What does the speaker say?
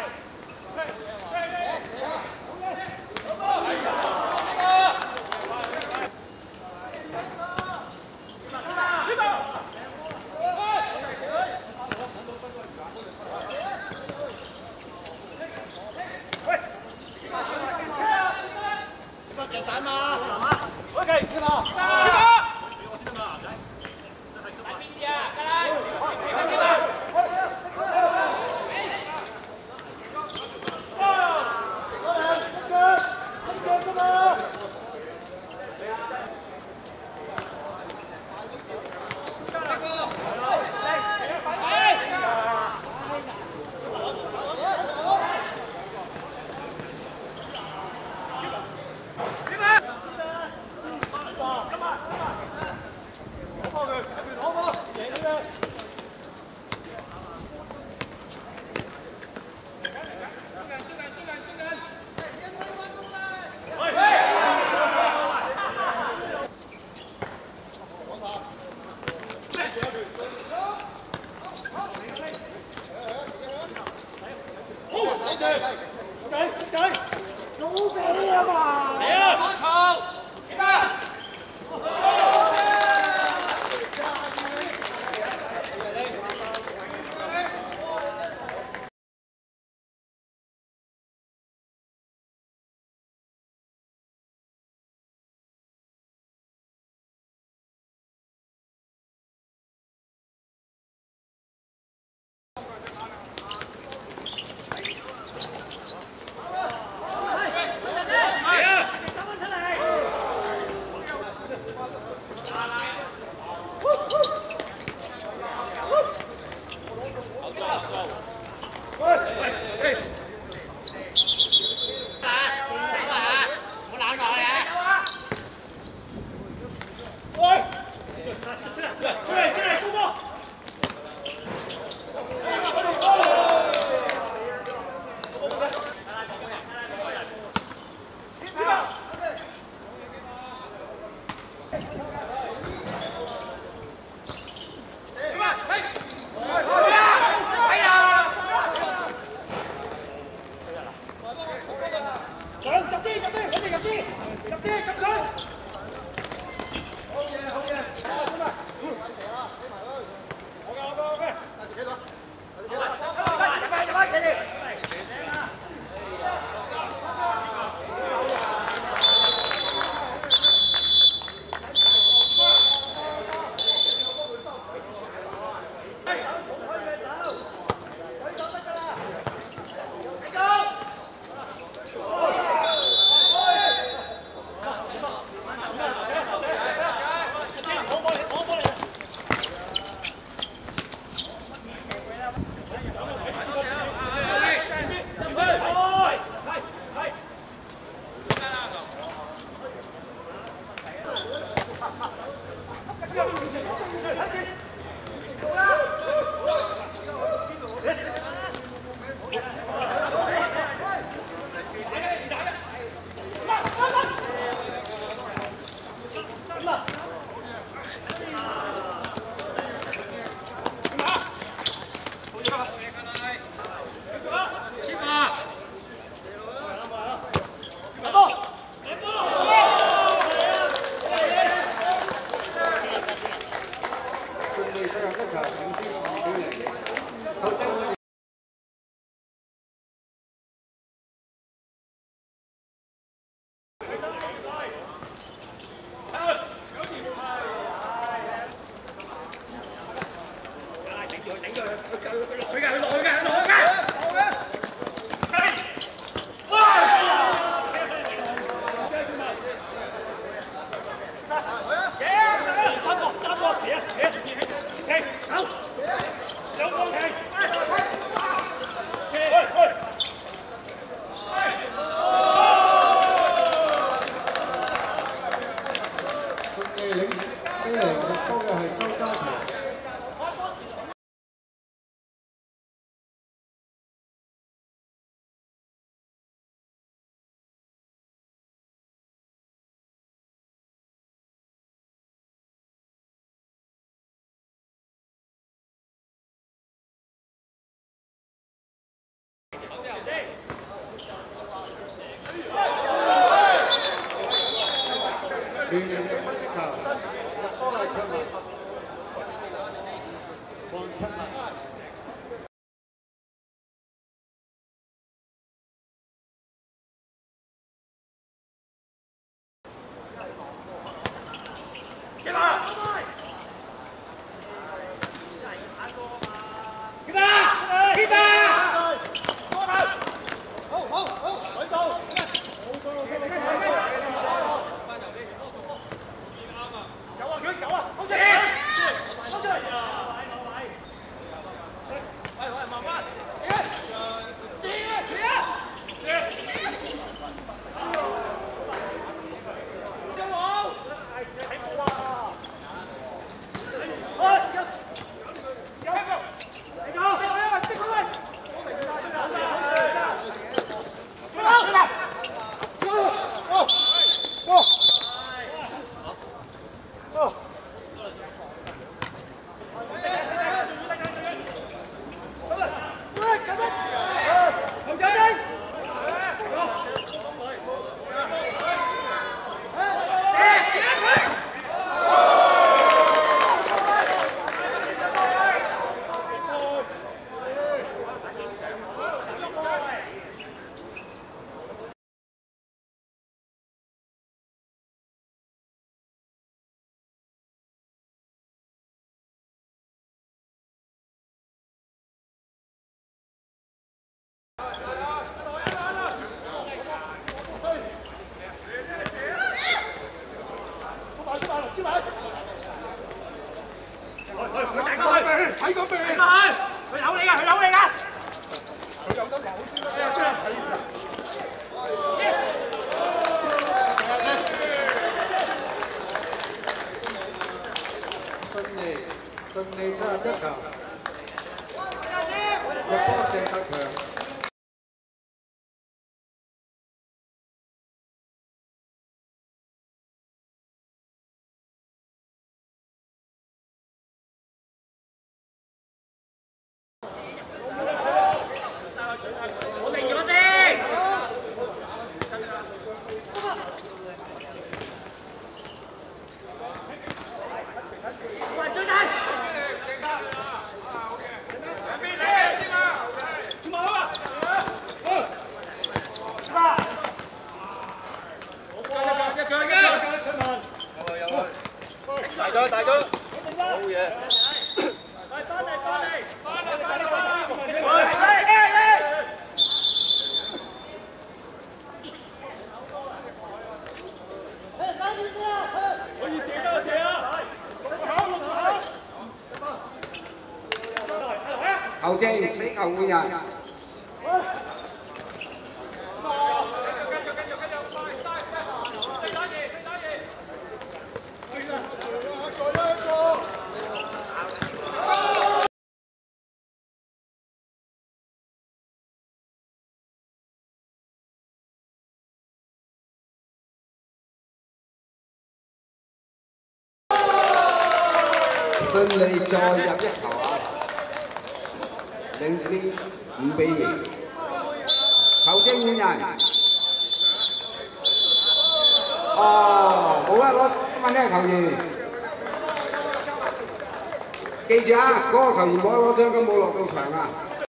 哎呀哎呀哎呀哎呀哎呀哎 Chạy, chạy. Đủ cái đi mà. Đi. Thôi. Đi ba. 哋進入一場領先五比零。好，將我哋。頂住佢，頂住佢，佢落去㗎，佢落去㗎。年年最高時球、スポーツ千万、本。扭你噶，佢扭你噶。佢有得扭先啦，即系睇人。顺利顺利出入一球， 咗大咗，好嘢！嚟翻嚟翻嚟，翻嚟翻嚟翻嚟！可以射得射啊！球证死球换人。 顺利再入一球啊！领先五比二。球证换人。哦，冇得攞今晚呢个球员。记住啊，嗰、个球员冇得攞奖金，冇落到场啊！